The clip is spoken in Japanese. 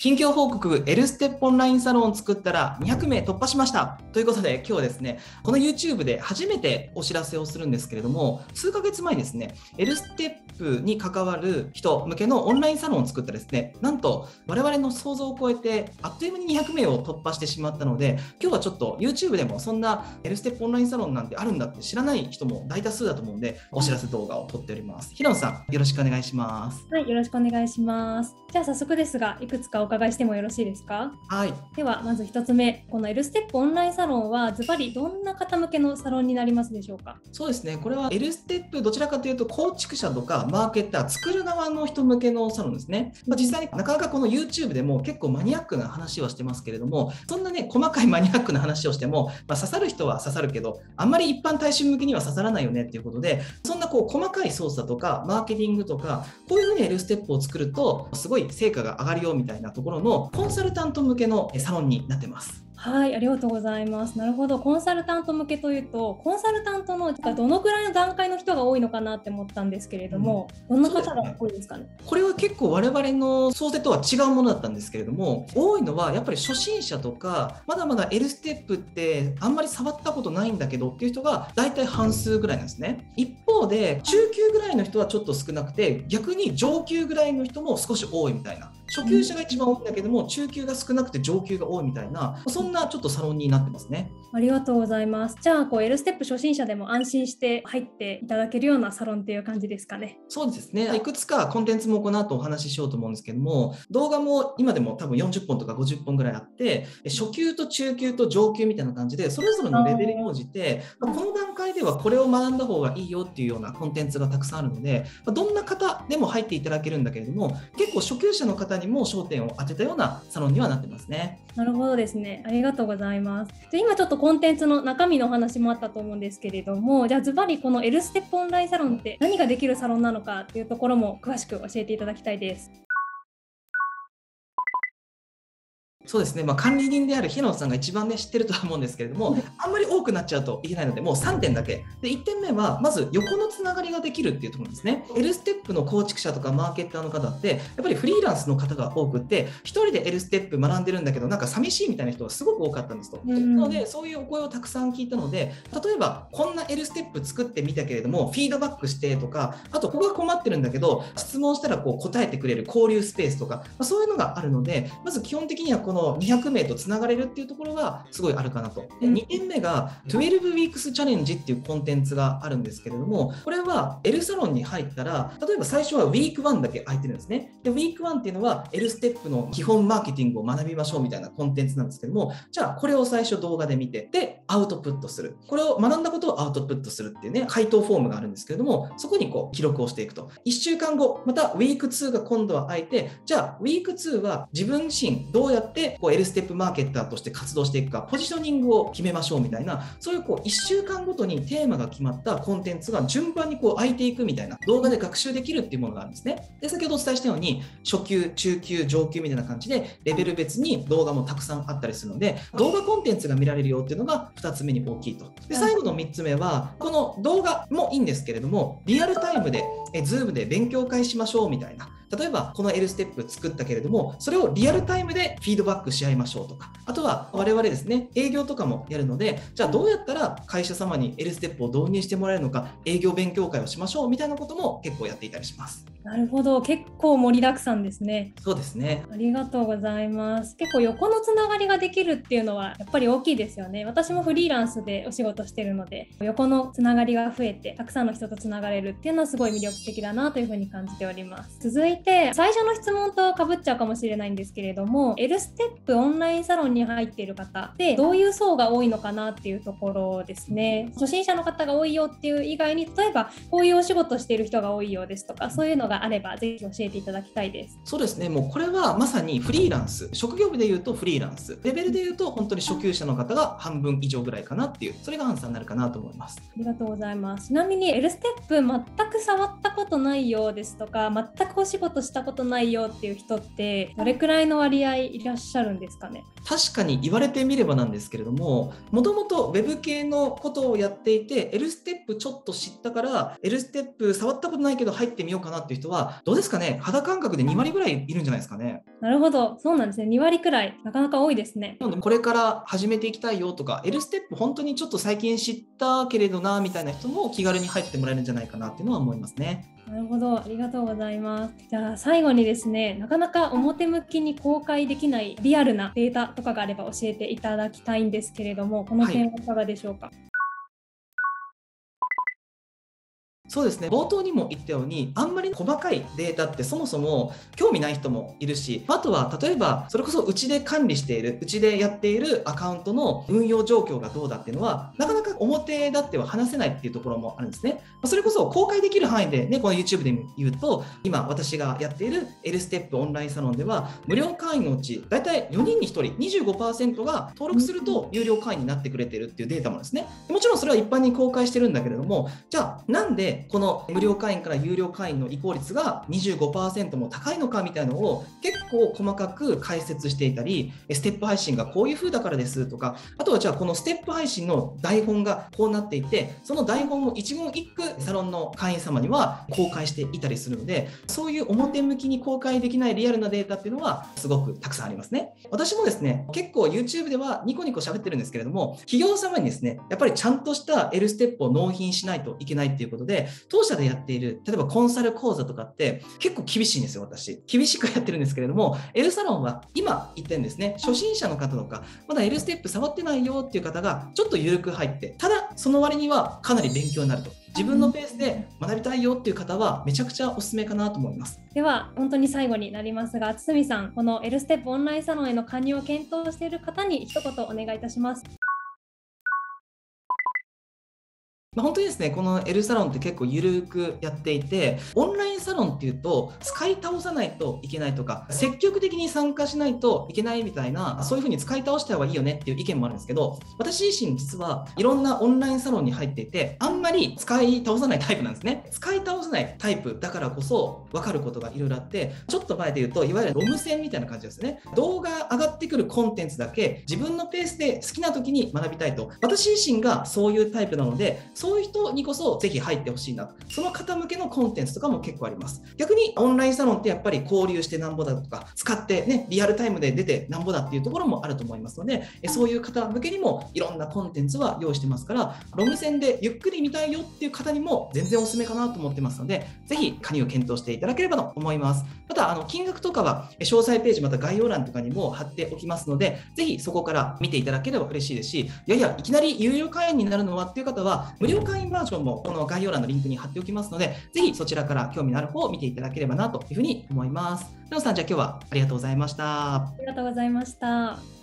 近況報告 L ステップオンラインサロンを作ったら200名突破しました。ということで今日はですねこの YouTube で初めてお知らせをするんですけれども数ヶ月前ですね L ステップに関わる人向けのオンラインサロンを作ったですねなんと我々の想像を超えてあっという間に200名を突破してしまったので今日はちょっと YouTube でもそんな L ステップオンラインサロンなんてあるんだって知らない人も大多数だと思うんでお知らせ動画を撮っております。平野さんよろしくお願いします。はいよろしくお願いします。じゃあ早速ですがいくつか伺いしてもよろしいですか？はい。ではまず1つ目この L ステップオンラインサロンはズバリどんな方向けのサロンになりますでしょうか？そうですね。これは L ステップどちらかというと構築者とかマーケッター作る側の人向けのサロンですね、まあ、実際になかなかこの YouTube でも結構マニアックな話はしてますけれどもそんなね細かいマニアックな話をしても、まあ、刺さる人は刺さるけどあんまり一般大衆向けには刺さらないよねっていうことでそんなこう細かい操作とかマーケティングとかこういうふうに L ステップを作るとすごい成果が上がるよみたいなところのコンサルタント向けのサロンになってます。はい、ありがとうございます。なるほど、コンサルタント向けというと、コンサルタントのどのくらいの段階の人が多いのかなって思ったんですけれども、うん、どんな方が多いですかね、ね、これは結構我々の想定とは違うものだったんですけれども、多いのはやっぱり初心者とか、まだまだ L ステップってあんまり触ったことないんだけどっていう人が大体半数ぐらいなんですね。一方で、中級ぐらいの人はちょっと少なくて、逆に上級ぐらいの人も少し多いみたいな。初級者が一番多いんだけども、中級が少なくて上級が多いみたいな、そんなちょっとサロンになってますね。ありがとうございます。じゃあ、こう L ステップ初心者でも安心して入っていただけるようなサロンっていう感じですかね？そうですね。いくつかコンテンツもこの後お話ししようと思うんですけども、動画も今でも多分40本とか50本ぐらいあって、初級と中級と上級みたいな感じで、それぞれのレベルに応じて、この段階ではこれを学んだ方がいいよっていうようなコンテンツがたくさんあるので、どんな方でも入っていただけるんだけれども、結構初級者の方にも焦点を当てたようなサロンにはなってますね。なるほどですね。ありがとうございます。で今ちょっとコンテンツの中身のお話もあったと思うんですけれども、じゃあズバリこの L ステップオンラインサロンって何ができるサロンなのかっていうところも詳しく教えていただきたいです。そうですね、まあ、管理人である平野さんが一番ね知ってるとは思うんですけれども、あんまり多くなっちゃうといけないので、もう3点だけ。で、1点目は、まず横のつながりができるっていうところですね。L ステップの構築者とかマーケッターの方って、やっぱりフリーランスの方が多くって、1人で L ステップ学んでるんだけど、なんか寂しいみたいな人がすごく多かったんですと。なので、そういうお声をたくさん聞いたので、例えば、こんな L ステップ作ってみたけれども、フィードバックしてとか、あと、ここが困ってるんだけど、質問したらこう答えてくれる交流スペースとか、まあ、そういうのがあるので、まず基本的にはこの200名とつながれるっていうところがすごいあるかなと。で2点目が12 Weeks Challenge っていうコンテンツがあるんですけれども、これは L サロンに入ったら、例えば最初は Week 1だけ空いてるんですね。で、Week 1っていうのは L ステップの基本マーケティングを学びましょうみたいなコンテンツなんですけども、じゃあこれを最初動画で見て、で、アウトプットする。これを学んだことをアウトプットするっていうね、回答フォームがあるんですけれども、そこにこう記録をしていくと。1週間後、また Week 2が今度は空いて、じゃあ Week 2は自分自身どうやってこう L ステップマーケッターとして活動していくか、ポジショニングを決めましょうみたいな、そういうこう1週間ごとにテーマが決まったコンテンツが順番にこう空いていくみたいな動画で学習できるっていうものがあるんですね。で、先ほどお伝えしたように、初級、中級、上級みたいな感じで、レベル別に動画もたくさんあったりするので、動画コンテンツが見られるよっていうのが2つ目に大きいと。で、最後の3つ目は、この動画もいいんですけれども、リアルタイムで、え Zoom で勉強会しましょうみたいな。例えばこの L ステップ作ったけれどもそれをリアルタイムでフィードバックし合いましょうとかあとは我々ですね営業とかもやるのでじゃあどうやったら会社様に L ステップを導入してもらえるのか営業勉強会をしましょうみたいなことも結構やっていたりします。なるほど。結構盛りだくさんですね。そうですね。ありがとうございます。結構横のつながりができるっていうのはやっぱり大きいですよね。私もフリーランスでお仕事してるので横のつながりが増えてたくさんの人とつながれるっていうのはすごい魅力的だなというふうに感じております。続いて最初の質問とかぶっちゃうかもしれないんですけれども L ステップオンラインサロンに入っている方でどういう層が多いのかなっていうところですね。初心者の方が多いよっていう以外に例えばこういうお仕事している人が多いようですとかそういうのがあればぜひ教えていただきたいです。そうですね。もうこれはまさにフリーランス。職業部で言うとフリーランス。レベルで言うと本当に初級者の方が半分以上ぐらいかなっていうそれがアンサーになるかなと思います。ありがとうございます。ちなみに L ステップ全く触ったことないようですとか全くお仕事事したことないよっていう人ってどれくらいの割合いらっしゃるんですかね？確かに言われてみればなんですけれどももともと Web 系のことをやっていて L ステップちょっと知ったから L ステップ触ったことないけど入ってみようかなっていう人はどうですかね？肌感覚で2割ぐらいいるんじゃないですかね。なるほど。そうなんですね。2割くらい。なかなか多いですね。なのでこれから始めていきたいよとか L ステップ本当にちょっと最近知ったけれどなみたいな人も気軽に入ってもらえるんじゃないかなっていうのは思いますね。なるほど、ありがとうございます。じゃあ最後にですね、なかなか表向きに公開できないリアルなデータとかがあれば教えていただきたいんですけれども、この点はいかがでしょうか？はいそうですね。冒頭にも言ったようにあんまり細かいデータってそもそも興味ない人もいるしあとは例えばそれこそうちで管理しているうちでやっているアカウントの運用状況がどうだっていうのはなかなか表だっては話せないっていうところもあるんですね。それこそ公開できる範囲でねこの YouTube で言うと今私がやっている L ステップオンラインサロンでは無料会員のうち大体4人に1人25%が登録すると有料会員になってくれてるっていうデータもですね。もちろんそれは一般に公開してるんだけれどもじゃあなんでこの無料会員から有料会員の移行率が25%も高いのかみたいなのを結構細かく解説していたり、ステップ配信がこういう風だからですとか、あとはじゃあこのステップ配信の台本がこうなっていて、その台本を一言一句サロンの会員様には公開していたりするので、そういう表向きに公開できないリアルなデータっていうのはすごくたくさんありますね。私もですね、結構 YouTube ではニコニコ喋ってるんですけれども、企業様にですね、やっぱりちゃんとした L ステップを納品しないといけないっていうことで、当社でやっている、例えばコンサル講座とかって結構厳しいんですよ、私。厳しくやってるんですけれども、L サロンは今言ってるんですね、初心者の方とか、まだ L ステップ触ってないよっていう方がちょっと緩く入って、ただその割にはかなり勉強になると。自分のペースで学びたいよっていう方はめちゃくちゃおすすめかなと思いますでは本当に最後になりますが堤さんこの L ステップオンラインサロンへの加入を検討している方に一言お願いいたしますま、本当にですね、この L サロンって結構ゆるくやっていて、オンラインサロンっていうと、使い倒さないといけないとか、積極的に参加しないといけないみたいな、そういうふうに使い倒した方がいいよねっていう意見もあるんですけど、私自身実はいろんなオンラインサロンに入っていて、あんまり使い倒さないタイプなんですね。使い倒さないタイプだからこそ分かることがいろいろあって、ちょっと前で言うと、いわゆるロム線みたいな感じですね。動画上がってくるコンテンツだけ自分のペースで好きな時に学びたいと。私自身がそういうタイプなので、そいう人にこそぜひ入ってほしいな。その方向けのコンテンツとかも結構あります。逆にオンラインサロンってやっぱり交流してなんぼだとか、使ってね、リアルタイムで出てなんぼだっていうところもあると思いますので、そういう方向けにもいろんなコンテンツは用意してますから、ロム線でゆっくり見たいよっていう方にも全然おすすめかなと思ってますので、ぜひ加入を検討していただければと思います。また、あの金額とかは詳細ページ、また概要欄とかにも貼っておきますので、ぜひそこから見ていただければ嬉しいですし、いやいや、いきなり有料会員になるのはっていう方は、無料会員バージョンもこの概要欄のリンクに貼っておきますので、ぜひそちらから興味のある方を見ていただければなというふうに思います。なおさん、じゃあ今日はありがとうございました。ありがとうございました。